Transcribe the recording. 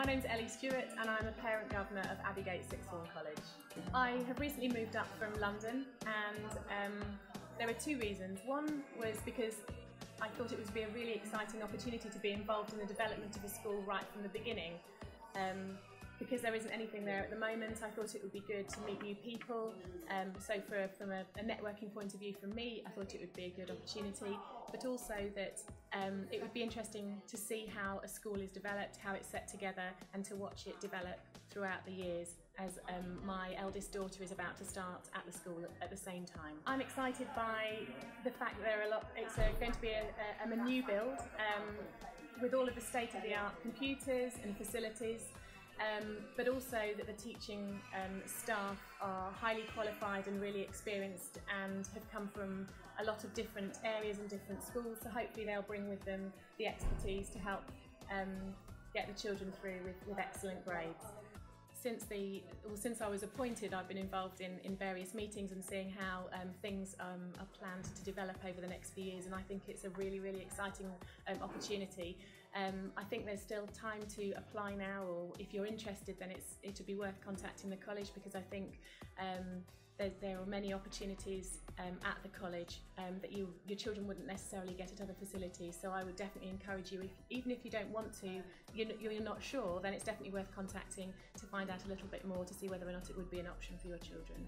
My name's Ellie Stewart and I'm a parent governor of Abbeygate Sixth Form College. I have recently moved up from London and um, there were two reasons. One was because I thought it would be a really exciting opportunity to be involved in the development of the school right from the beginning. Um, because there isn't anything there at the moment, I thought it would be good to meet new people. Um, so, for, from a, a, networking point of view, from me, I thought it would be a good opportunity, but also that um, it would be interesting to see how a school is developed, how it's set together, and to watch it develop throughout the years as um, my eldest daughter is about to start at the school at the same time. I'm excited by the fact that there are a lot, it's a, going to be a, a, a new build um, with all of the state of the art computers and facilities um, but also that the teaching um, staff are highly qualified and really experienced and have come from a lot of different areas and different schools. So hopefully they'll bring with them the expertise to help um, get the children through with, with excellent grades since the well, since I was appointed, I've been involved in, in various meetings and seeing how um, things um, are planned to develop over the next few years. And I think it's a really, really exciting um, opportunity. Um, I think there's still time to apply now, or if you're interested, then it's it would be worth contacting the college because I think um, there, there are many opportunities um, at the college um, that you, your children wouldn't necessarily get at other facilities. So I would definitely encourage you, if, even if you don't want to, you're, you're not sure, then it's definitely worth contacting to find out a little bit more to see whether or not it would be an option for your children.